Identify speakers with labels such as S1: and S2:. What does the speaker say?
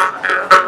S1: Yeah.